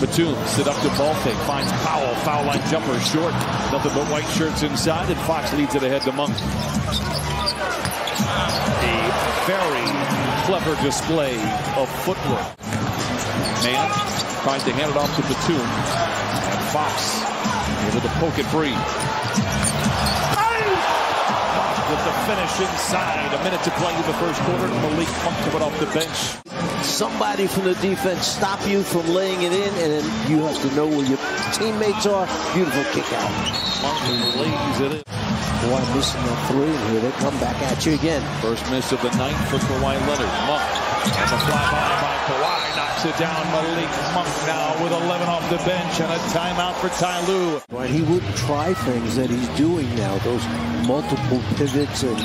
Batum, seductive ball fake, finds Powell, foul line jumper, short. Nothing but white shirts inside, and Fox leads it ahead to Monk. A very clever display of footwork. Mann tries to hand it off to Batum, and Fox able to poke it free. With the finish inside, a minute to play in the first quarter, Malik Monk coming off the bench somebody from the defense stop you from laying it in, and then you have to know where your teammates are. Beautiful kick out. Martin lays it in. Boy, missing the three, and here they come back at you again. First miss of the night for Kawhi Leonard. Monk and the fly by by Kawhi knocks it down. Malik Monk now with 11 off the bench and a timeout for Ty Lue. He wouldn't try things that he's doing now. Those multiple pivots and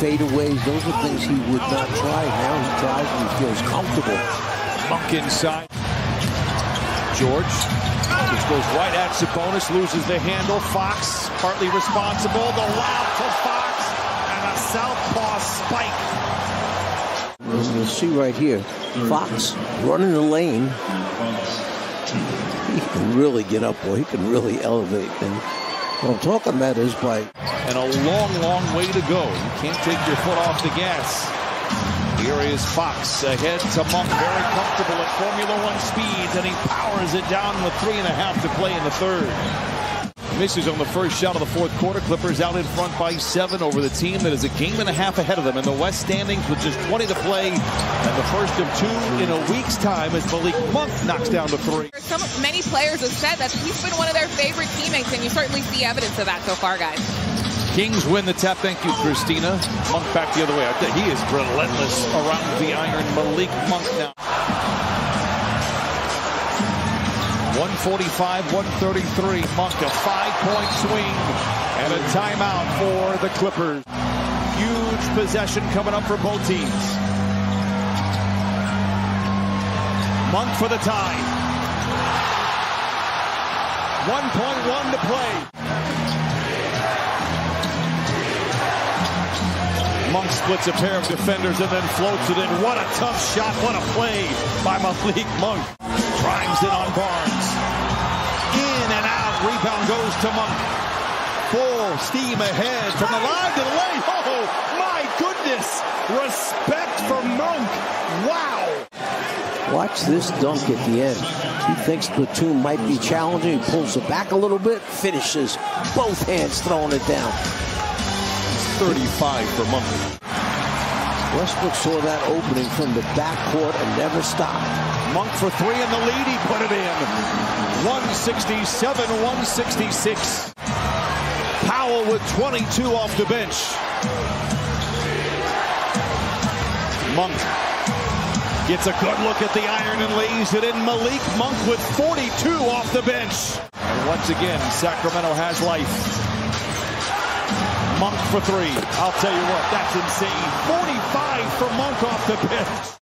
fadeaways, those are things he would not try. Now he tries and he feels comfortable. Monk inside. George, which goes right at Sabonis, loses the handle. Fox, partly responsible. The lob to Fox, and a southpaw spike. As you'll see right here, Fox running the lane. He can really get up, boy. He can really elevate. And what I'm talking about is by... And a long, long way to go. You can't take your foot off the gas. Here is Fox ahead to Monk, very comfortable at Formula One speeds, and he powers it down with three and a half to play in the third. Misses on the first shot of the fourth quarter. Clippers out in front by seven over the team that is a game and a half ahead of them in the West standings with just 20 to play. And the first of two in a week's time as Malik Monk knocks down the three. Some many players have said that he's been one of their favorite teammates, and you certainly see evidence of that so far, guys. Kings win the tap. Thank you, Christina. Monk back the other way. He is relentless around the iron. Malik Monk now. 145, 133. Monk, a five-point swing and a timeout for the Clippers. Huge possession coming up for both teams. Monk for the tie. 1.1 to play. Monk splits a pair of defenders and then floats it in. What a tough shot. What a play by Malik Monk. Drives it on Barnes. In and out. Rebound goes to Monk. Full steam ahead from the line to the lane. Oh, my goodness. Respect for Monk. Wow. Watch this dunk at the end. He thinks Batum might be challenging. He pulls it back a little bit, finishes. Both hands throwing it down. 35 for Monk. Westbrook saw that opening from the backcourt and never stopped. Monk for three in the lead. He put it in. 167, 166. Powell with 22 off the bench. Monk gets a good look at the iron and lays it in. Malik Monk with 42 off the bench. And once again, Sacramento has life. Monk for three. I'll tell you what, that's insane. 45 for Monk off the bench.